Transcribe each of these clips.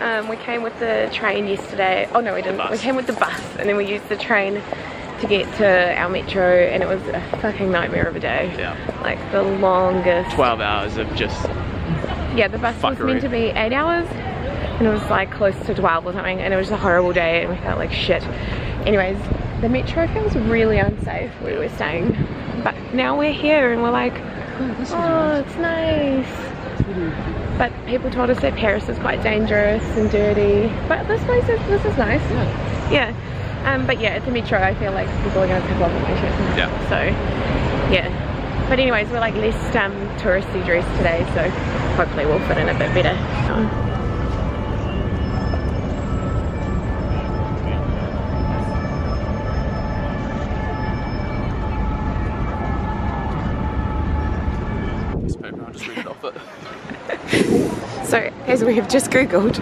Um, we came with the train yesterday. Oh no, we didn't. We came with the bus and then we used the train to get to our metro and it was a fucking nightmare of a day. Yeah. Like the longest. 12 hours of just Yeah, the bus was meant to be eight hours and it was like close to 12 or something and it was a horrible day and we felt like shit. Anyways, the metro feels really unsafe where we're staying. But now we're here and we're like, oh, it's nice. But people told us that Paris is quite dangerous and dirty. But this place is, this is nice. Yeah. Um, but yeah, at the metro I feel like people are going to pick up on my shit. Yeah. So, yeah. But anyways, we're like less um, touristy dressed today, so hopefully we'll fit in a bit better. We have just googled,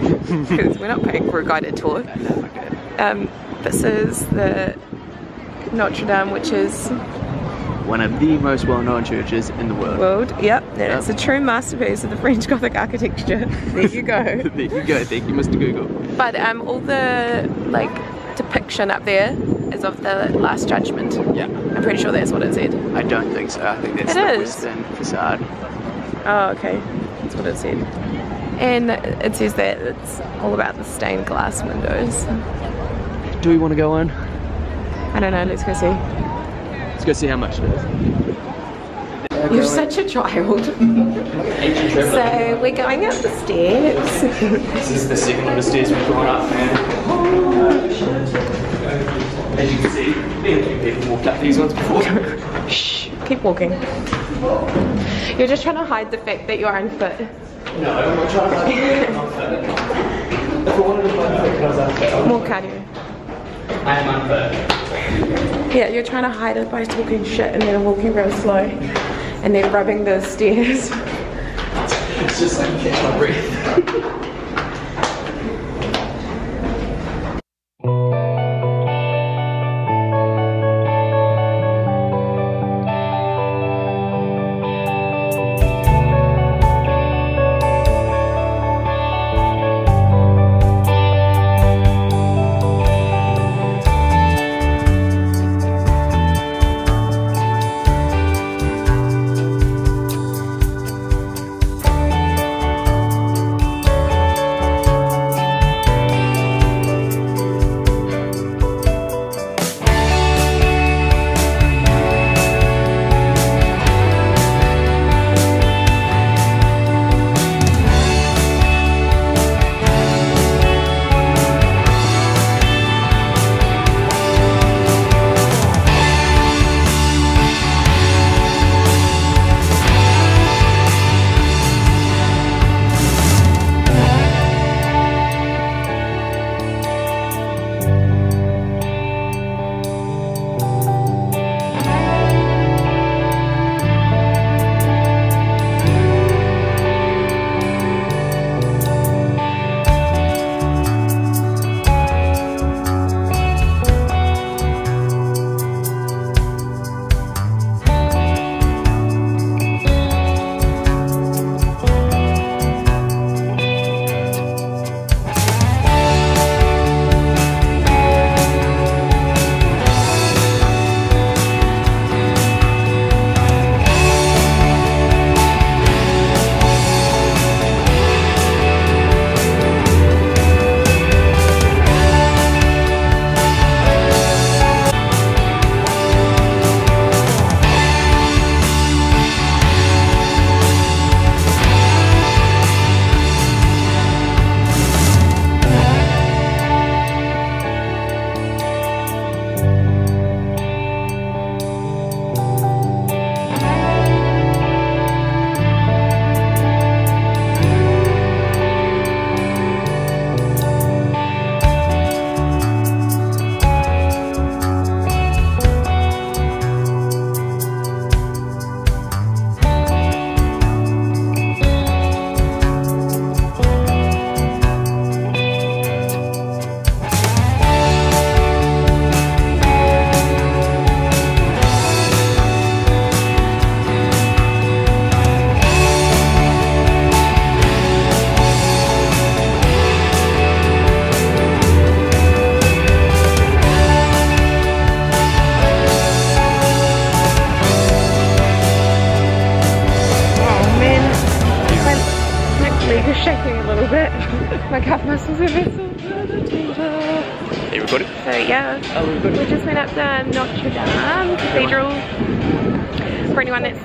because we're not paying for a guided tour, um, this is the Notre Dame, which is One of the most well-known churches in the world. world. Yep, and it's a true masterpiece of the French Gothic architecture. There you go. there you go. Thank you, Mr. Google. but um, all the like depiction up there is of the Last Judgment. Yeah. I'm pretty sure that's what it said. I don't think so. I think that's It the is. western facade. Oh, okay. That's what it said. And it says that it's all about the stained glass windows. Do we want to go in? I don't know, let's go see. Let's go see how much it is. You're such a child. so we're going up the stairs. This is the second of the stairs we've gone up, man. As you can see, me and a people walked up these ones before. Shh, keep walking. You're just trying to hide the fact that you're unfit. no, I'm not trying to like, If I wanted to find because I'm More cardio. I am unfit. Yeah, you're trying to hide it by talking shit and then walking real slow and then rubbing the stairs. It's just like catch my breath.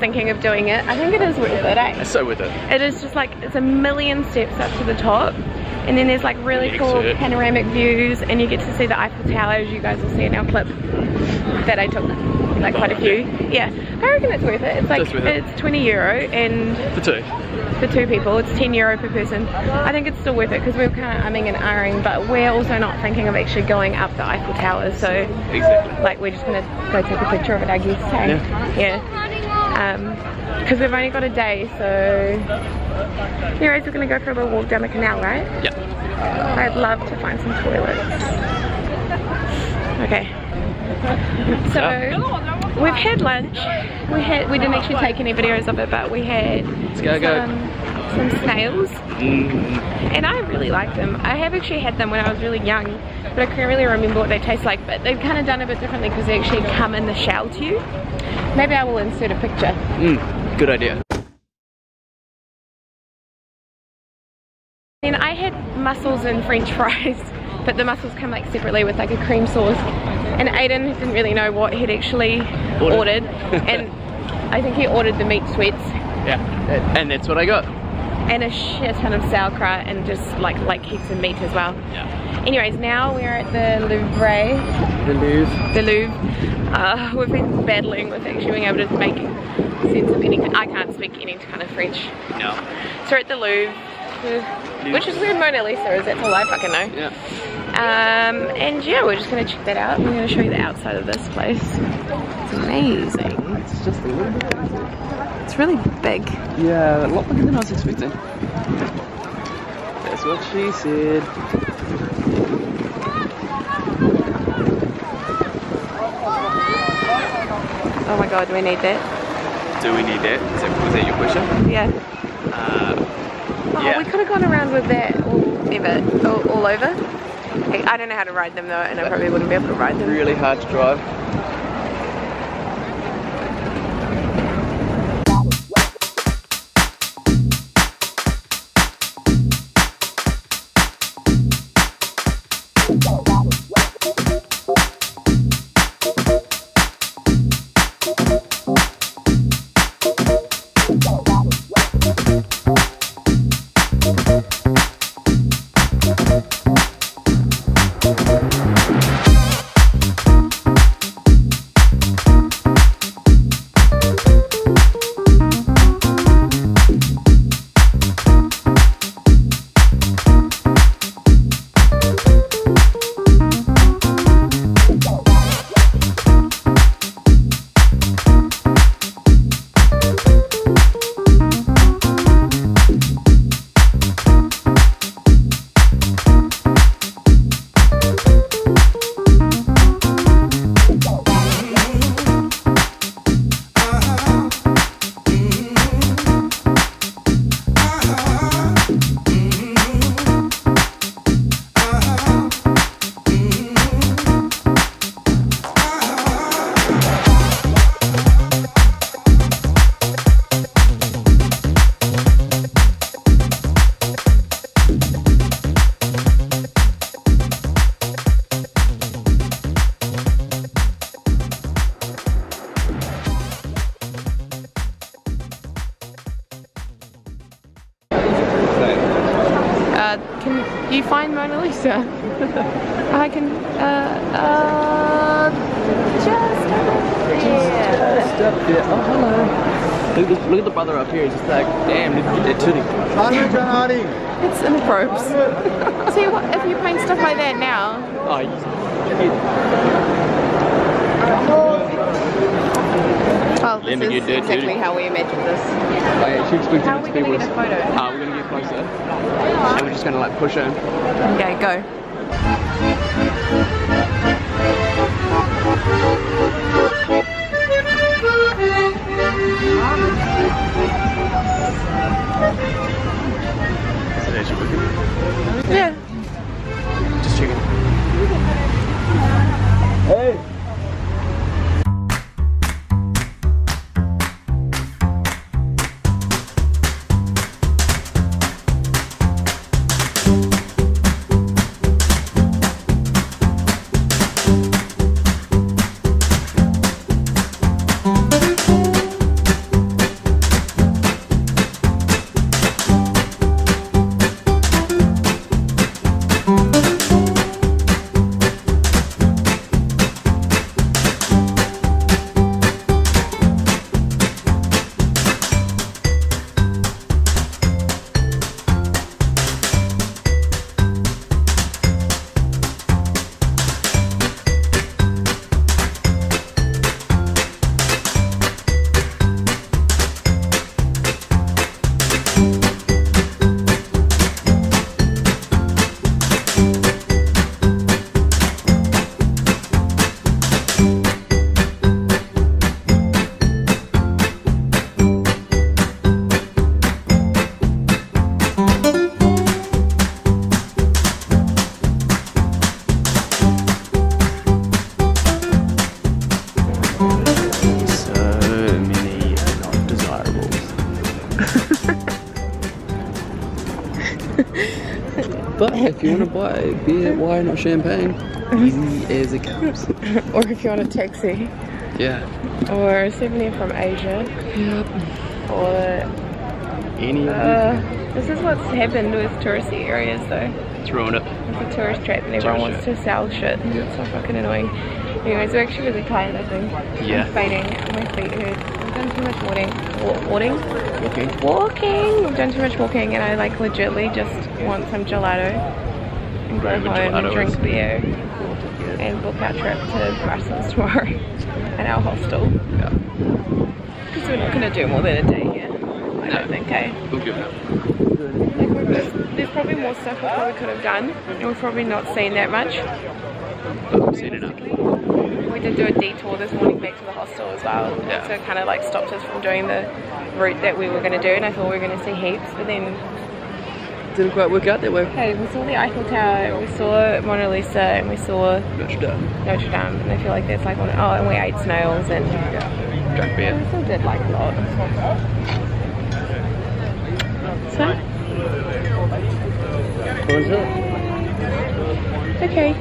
thinking of doing it, I think it is worth it, eh? It's so worth it. It is just like, it's a million steps up to the top. And then there's like really The cool panoramic views and you get to see the Eiffel Tower as you guys will see in our clip that I took like quite a few. Yeah, I reckon it's worth it. It's like, It's it. it's 20 euro and For two. for two people it's 10 euro per person I think it's still worth it because we are kind of umming and ahhing but we're also not thinking of actually going up the Eiffel Tower so Exactly. like we're just gonna go take a picture of it I guess hey? yeah um Um, because we've only got a day so anyways we're gonna go for a little walk down the canal right Yeah. I'd love to find some toilets okay so we've had lunch we had we didn't actually take any videos of it but we had Let's go, go. Some, snails and I really like them. I have actually had them when I was really young, but I can't really remember what they taste like. But they've kind of done a bit differently because they actually come in the shell to you. Maybe I will insert a picture. mm, good idea. And I had mussels and french fries, but the mussels come like separately with like a cream sauce. And Aiden didn't really know what he'd actually Ordered. ordered. and I think he ordered the meat sweets Yeah. And that's what I got. And a shit ton of sauerkraut and just like like heaps of meat as well. Yeah. Anyways, now we're at the Louvre. The Louvre. the Louvre. Uh, we've been battling with actually being able to make sense of anything. I can't speak any kind of French. No. So we're at the Louvre, which is where Mona Lisa is. That's all I fucking know. Yeah. Um, and yeah, we're just gonna check that out. We're gonna show you the outside of this place. It's amazing. It's just a little bit. It's really big. Yeah, a lot bigger than I was expecting. That's what she said. Oh my god, do we need that? Do we need that? Is that was that your question? Yeah. Uh, Oh, Yeah. we could have gone around with that all ever, all, all over. Hey, I don't know how to ride them though, and I probably wouldn't be able to ride them. really hard to drive. Uh, you find Mona Lisa? I can, uh, uh, just yeah. Step there. Oh, hello. Look, at- look at the brother up here. He's just like, damn, did you get that tootie? It's in the probes. See, what, if you paint stuff like that now, Oh, you, you, well, this me is exactly tootie. how we imagined this. oh, yeah, she expected How are it we to be gonna get a photo? Ah, we're gonna get closer. We're just gonna like push in. Okay, go. If you want to buy beer, wine, or champagne, easy as it comes. or if you want a taxi, Yeah. or a souvenir from Asia, Yep. or Any uh, this is what's happened with touristy areas though. It's ruined it. It's a tourist trap and everyone Tourist wants to sell shit. It's so fucking annoying. Anyways, we're actually really tired, I think. Yeah. I'm fading. My feet hurt. We've done too much walking. Wa- Walking? Walking! I've done too much walking and I like legitly just want some gelato. Home and gelato drink is? beer. And book our trip to Brussels tomorrow. and our hostel. Yeah. Because we're not going to do more than a day here. I don't think, eh? We'll give it up. Like just, there's probably more stuff we probably could have done. And we've probably not seen that much. But we've seen enough. We did do a detour this morning back to the hostel as well. Yeah. So it kind of like stopped us from doing the route that we were going to do. And I thought we were going to see heaps. But then, Didn't quite work out that way. hey, we saw the Eiffel Tower, we saw Mona Lisa, and we saw Notre Dame. Notre Dame. And I feel like that's like one, oh, and we ate snails and Yeah. Drank beer. we still did like a lot. So, okay.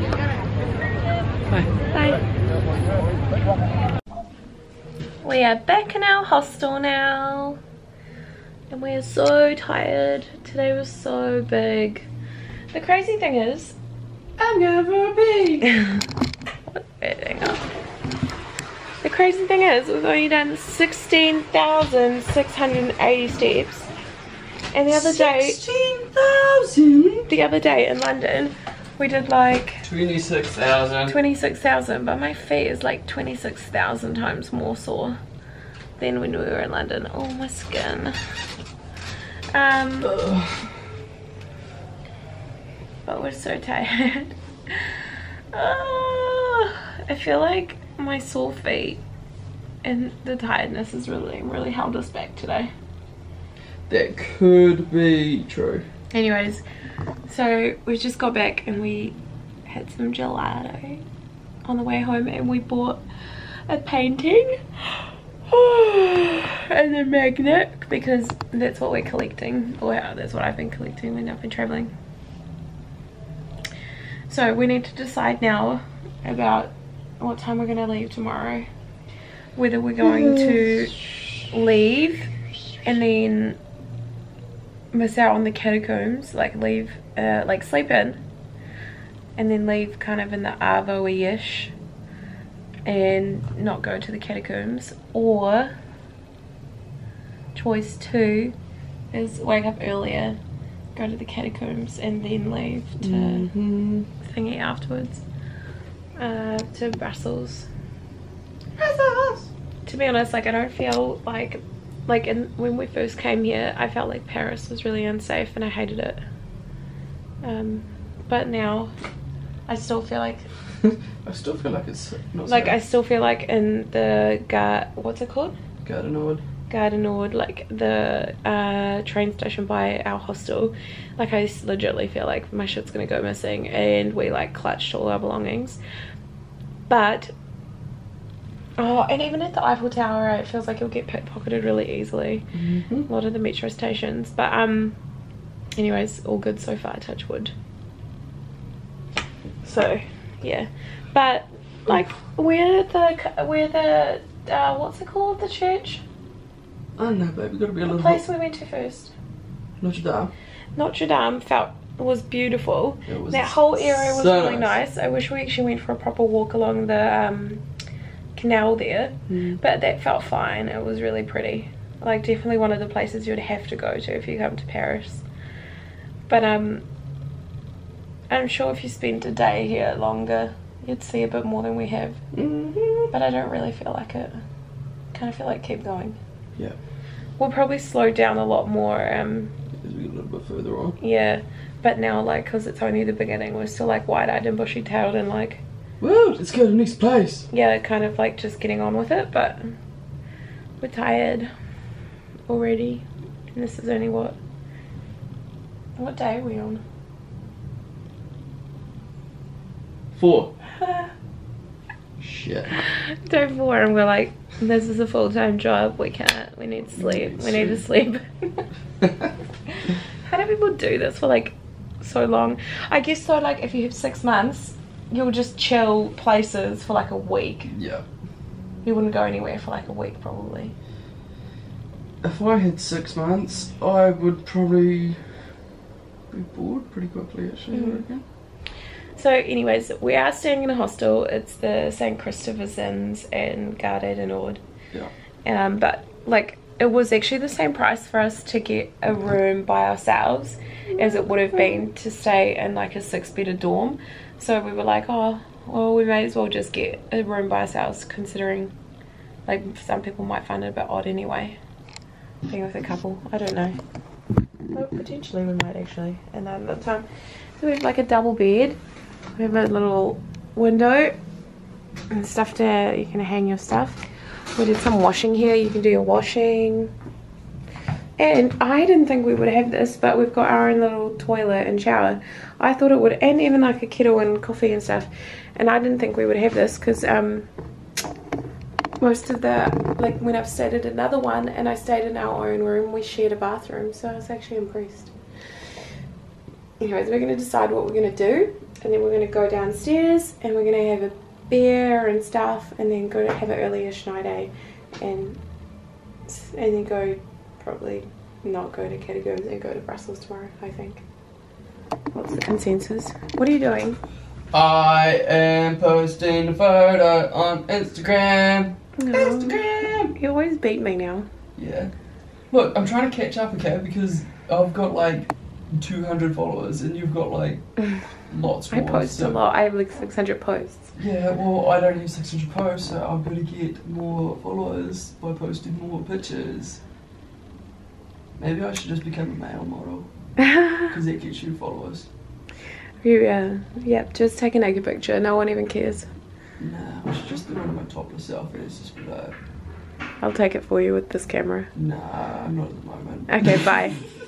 Bye. Bye. We are back in our hostel now. And we are so tired. Today was so big. The crazy thing is, I'm never big. what hang up. The crazy thing is, we've only done 16,680 steps. And the other day, 16,000. the other day in London, we did like 26,000. 26,000, but my feet is like 26,000 times more sore than when we were in London. Oh, my skin. Um, but we're so tired. Ah, I feel like my sore feet and the tiredness has really, really held us back today. That could be true. Anyways, so we just got back and we had some gelato on the way home and we bought a painting and a magnet because that's what we're collecting or that's what I've been collecting when I've been traveling. So we need to decide now about what time we're going to leave tomorrow. Whether we're going to leave and then miss out on the catacombs, like leave, uh, like sleep in, and then leave kind of in the Arvo-ish and not go to the catacombs, or choice two is wake up earlier, go to the catacombs, and then leave to Mm-hmm. thingy afterwards uh, to Brussels. Brussels To be honest, like I don't feel like like in, when we first came here, I felt like Paris was really unsafe and I hated it. Um, but now, I still feel like I still feel like it's not like I still feel like in the gar what's it called Gare du Nord. Gare du Nord, like the uh, train station by our hostel, like I legitimately feel like my shit's gonna go missing, and we like clutched all our belongings. But oh, and even at the Eiffel Tower, it feels like it'll get pickpocketed really easily. Mm-hmm. A lot of the metro stations, but um, anyways, all good so far. Touch wood. So, yeah, but like where the where the uh, what's it called the church? I don't know, babe. You gotta be a The little. place we went to first. Notre Dame. Notre Dame felt was beautiful. It was that whole area was so really nice. nice. I wish we actually went for a proper walk along the um, canal there, Mm. but that felt fine. It was really pretty. Like definitely one of the places you'd have to go to if you come to Paris. But um, I'm sure if you spent a day here longer, you'd see a bit more than we have. Mm-hmm. But I don't really feel like it. Kind of feel like keep going. Yeah. We'll probably slow down a lot more. Um, As we get a little bit further on. Yeah, but now like because it's only the beginning, we're still like wide-eyed and bushy-tailed and like Woo! Let's go to the next place. yeah, kind of like just getting on with it. But we're tired already, and this is only what what day are we on? Four. Shit. day four, and we're like, this is a full-time job. We can't. We need sleep. We need to sleep. How do people do this for like so long. I guess so. Like if you have six months, you'll just chill places for like a week. Yeah. You wouldn't go anywhere for like a week probably. If I had six months, I would probably be bored pretty quickly. Actually, I Mhm. reckon. So, anyways, we are staying in a hostel. It's the St. Christopher's Inns in Gare du Nord. Yeah. Um, but like it was actually the same price for us to get a room by ourselves as it would have been to stay in like a six bedded dorm. So we were like, oh, well, we may as well just get a room by ourselves, considering like some people might find it a bit odd anyway. Being with a couple, I don't know. But potentially we might actually. And then the time, so we have like a double bed. We have a little window and stuff to you can hang your stuff. We did some washing here. You can do your washing. And I didn't think we would have this, but we've got our own little toilet and shower. I thought it would, and even like a kettle and coffee and stuff. And I didn't think we would have this because um, most of the, like when I've stayed at another one and I stayed in our own room, we shared a bathroom. So I was actually impressed. Anyways, we're going to decide what we're going to do. And then we're going to go downstairs and we're going to have a beer and stuff and then go to have an earlier night day and and then go probably not go to Catacombs and go to Brussels tomorrow I think what's the consensus what are you doing I am posting a photo on Instagram. no. Instagram. you always beat me now Yeah. Look, I'm trying to catch up, okay? Because I've got like 200 followers and you've got like lots I more. post so- a lot I have like 600 posts Yeah, well, I don't have 600 posts, so I'm gonna get more followers by posting more pictures. Maybe I should just become a male model because that gets you followers. you uh, yep just take a naked picture no one even cares Nah, I should just do one of my topless selfies just that. I'll take it for you with this camera Nah, I'm not at the moment. okay bye